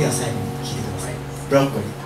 野菜に聞いてください。ブロッコリー。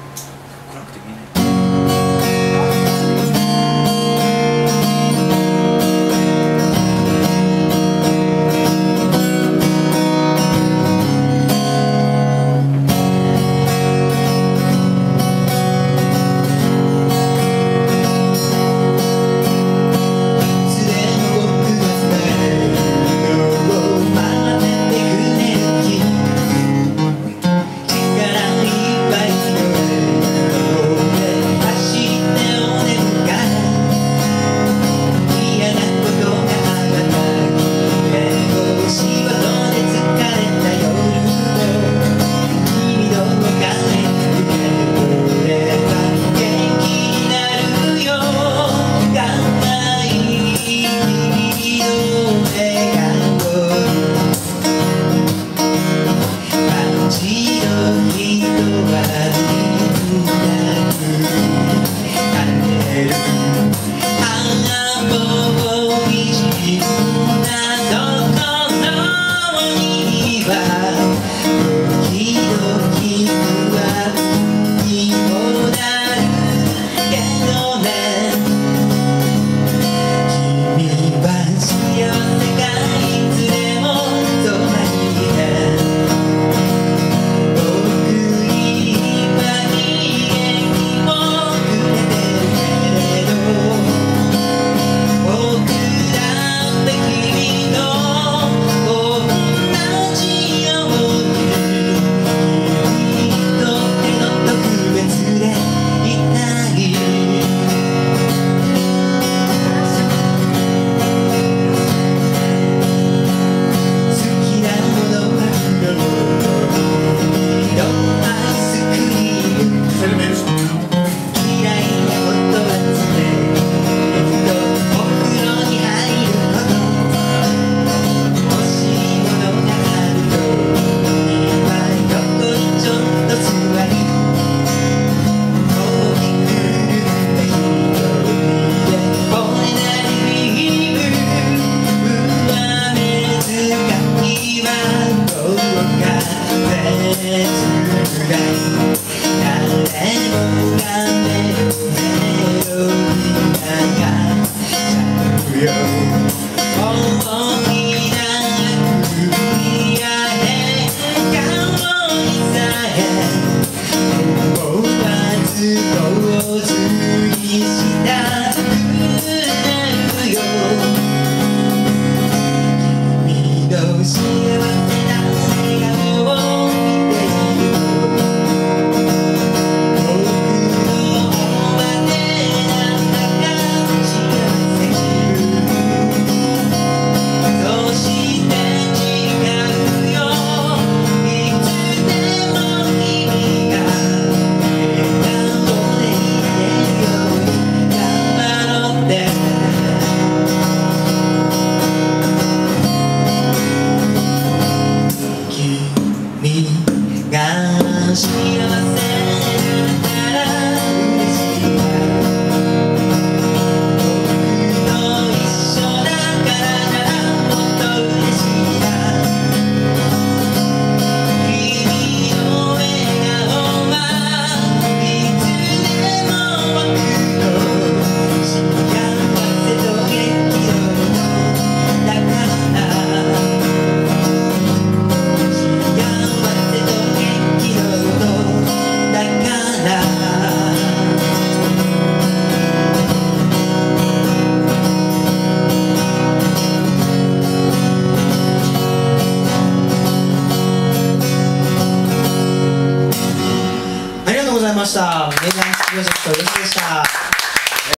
宮崎と吉でした。